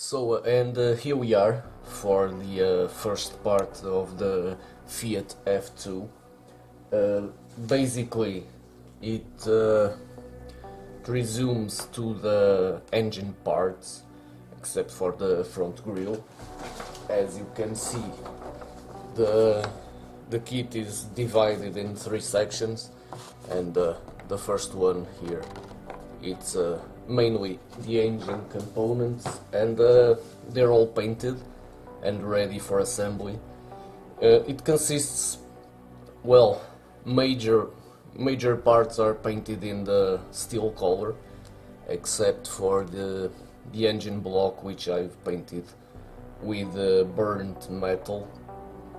So, uh, and uh, here we are for the uh, first part of the Fiat F2. Uh, basically, it uh, resumes to the engine parts, except for the front grille. As you can see, the the kit is divided in three sections, and uh, the first one here, it's uh, mainly the engine components and uh, they're all painted and ready for assembly. Uh, it consists, well, major major parts are painted in the steel color, except for the the engine block which I've painted with uh, burnt metal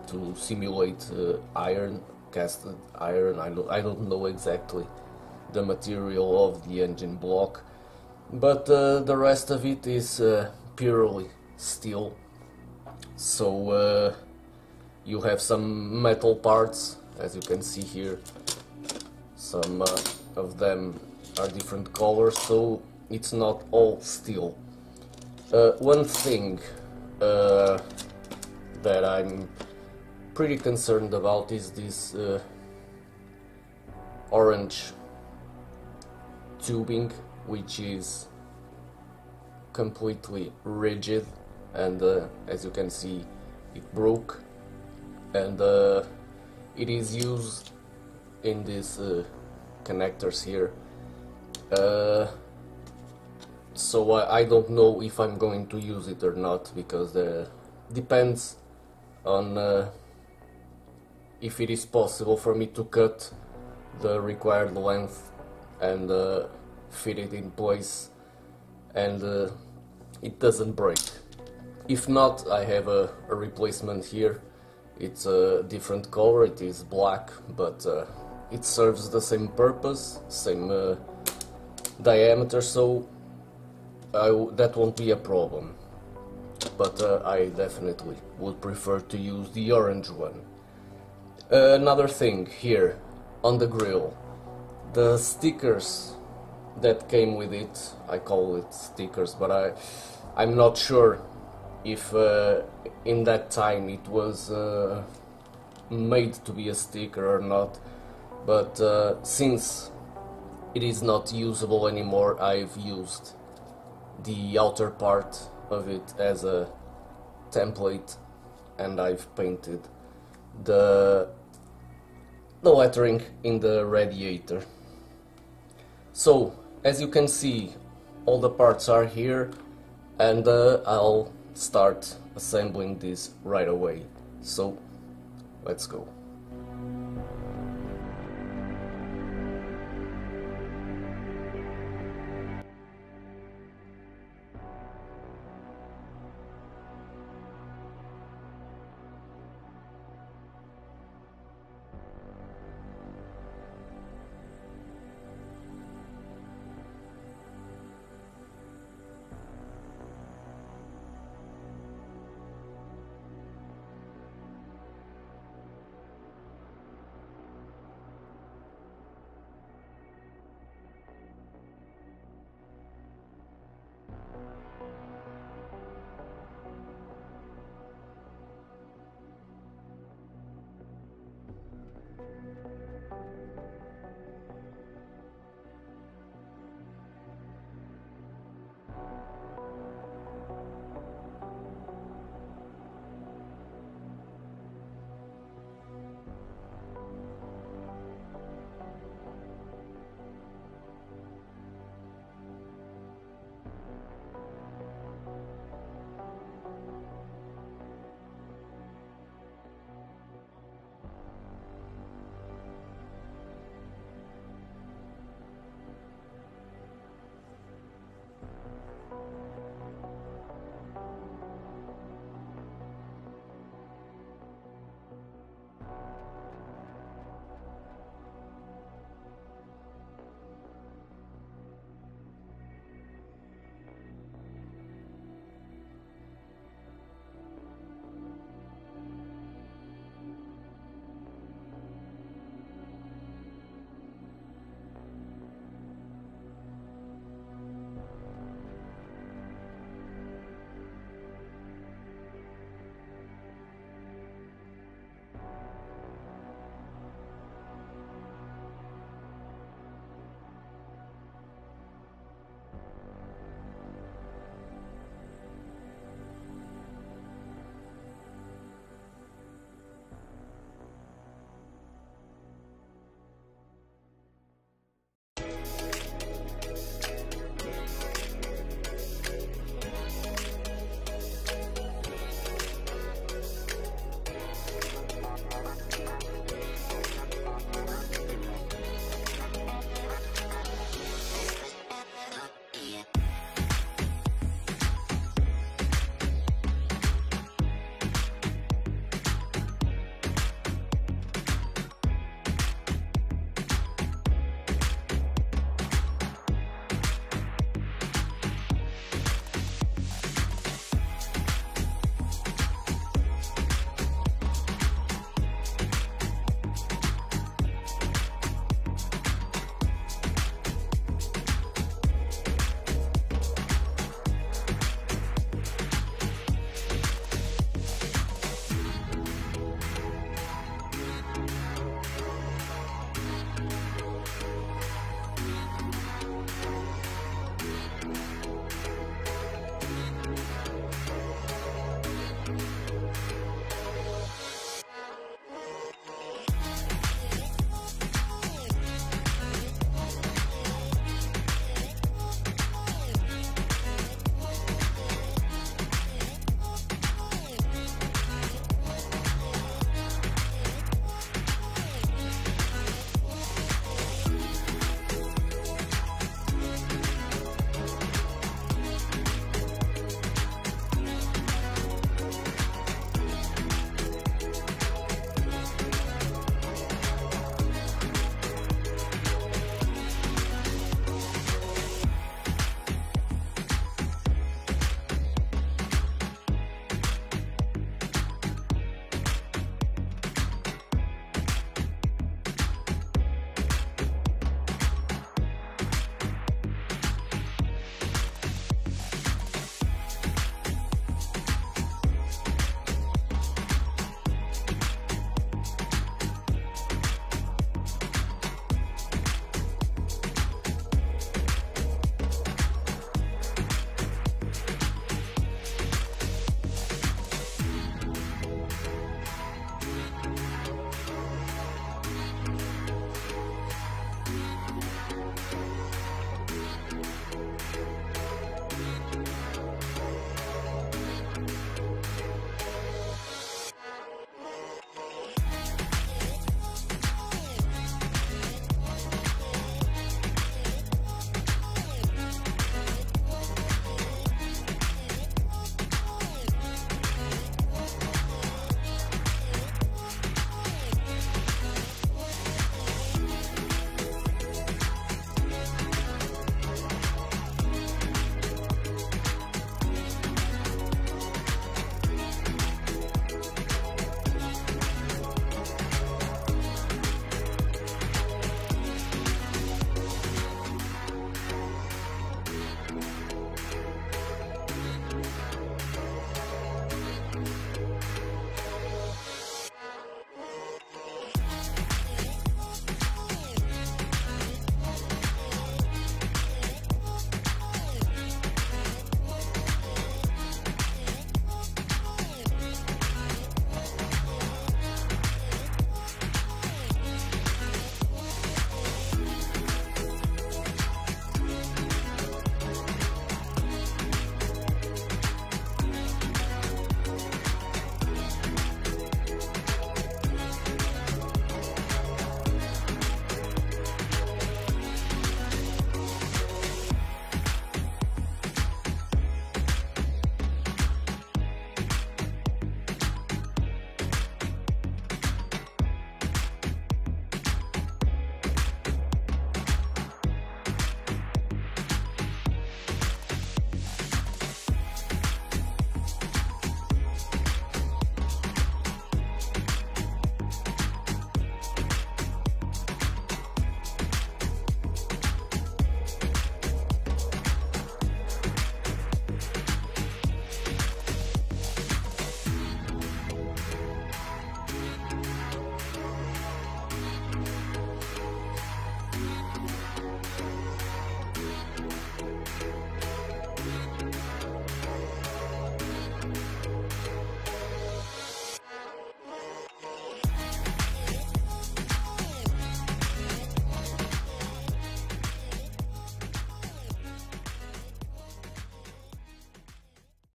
to simulate uh, iron, casted iron. I don't, I don't know exactly the material of the engine block but uh, the rest of it is uh, purely steel. So uh, you have some metal parts as you can see here. Some uh, of them are different colors so it's not all steel. Uh, one thing uh, that I'm pretty concerned about is this orange tubing which is completely rigid and uh, as you can see it broke. And uh, it is used in these uh, connectors here. Uh, so I, I, don't know if I'm going to use it or not because it depends on uh, if it is possible for me to cut the required length and uh, fit it in place and uh, it doesn't break. If not, I have a, a, replacement here. It's a different color, it is black, but uh, it serves the same purpose, same uh, diameter, so that won't be a problem. But uh, I definitely would prefer to use the orange one. another thing here on the grill. The stickers that came with it. I call it stickers, but I I'm not sure if uh, in that time it was uh, made to be a sticker or not. But uh, since it is not usable anymore, I've used the outer part of it as a template and I've painted the the lettering in the radiator. So as you can see all the parts are here and uh, I'll start assembling this right away. So let's go